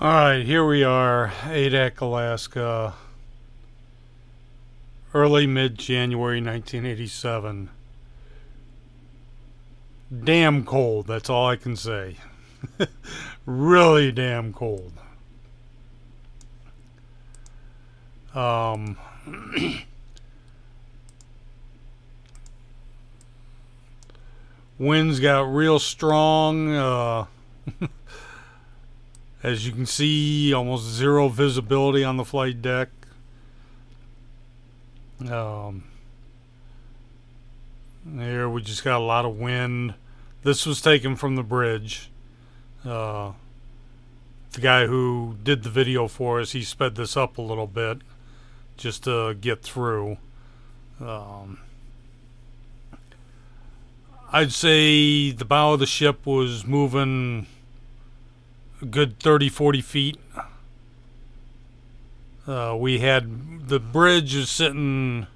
All right, here we are, Adak, Alaska, early mid January 1987. Damn cold, that's all I can say. really damn cold. Um, winds got real strong. Uh, As you can see, almost zero visibility on the flight deck. Um, there, we just got a lot of wind. This was taken from the bridge. Uh, the guy who did the video for us, he sped this up a little bit just to get through. Um, I'd say the bow of the ship was moving good 30, 40 feet. Uh, we had the bridge is sitting,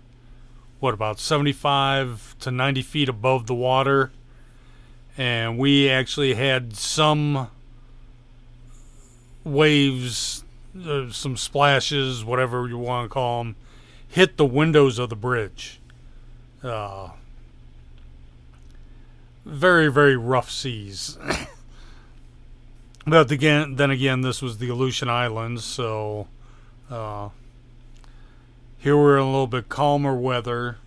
what, about 75 to 90 feet above the water. And we actually had some waves, uh, some splashes, whatever you want to call them, hit the windows of the bridge. Uh, very, very rough seas. But again, then again, this was the Aleutian Islands, so uh, here we're in a little bit calmer weather,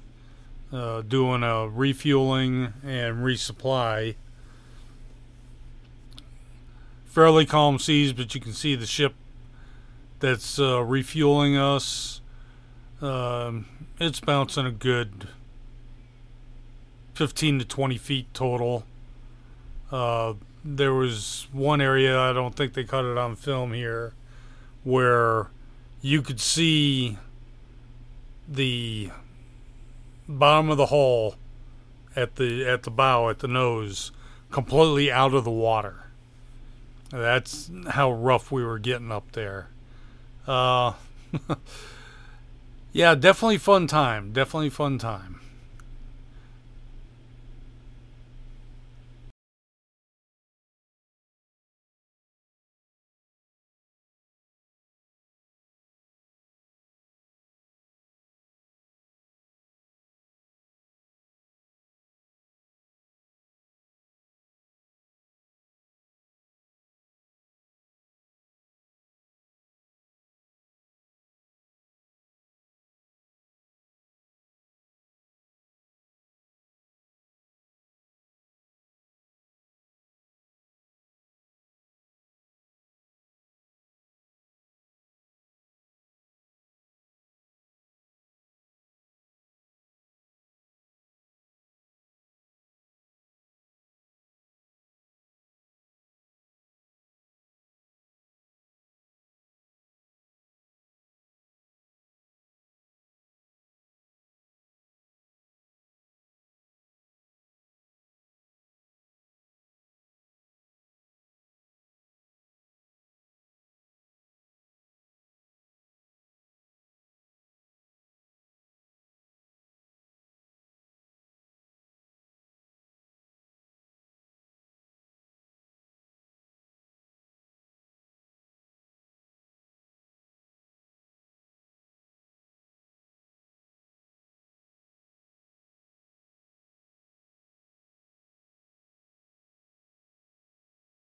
uh, doing a refueling and resupply. Fairly calm seas, but you can see the ship that's uh, refueling us. Um, it's bouncing a good 15 to 20 feet total. There was one area I don't think they cut it on film here where you could see the bottom of the hull at the at the bow at the nose completely out of the water. That's how rough we were getting up there. Uh, yeah, definitely fun time. Definitely fun time.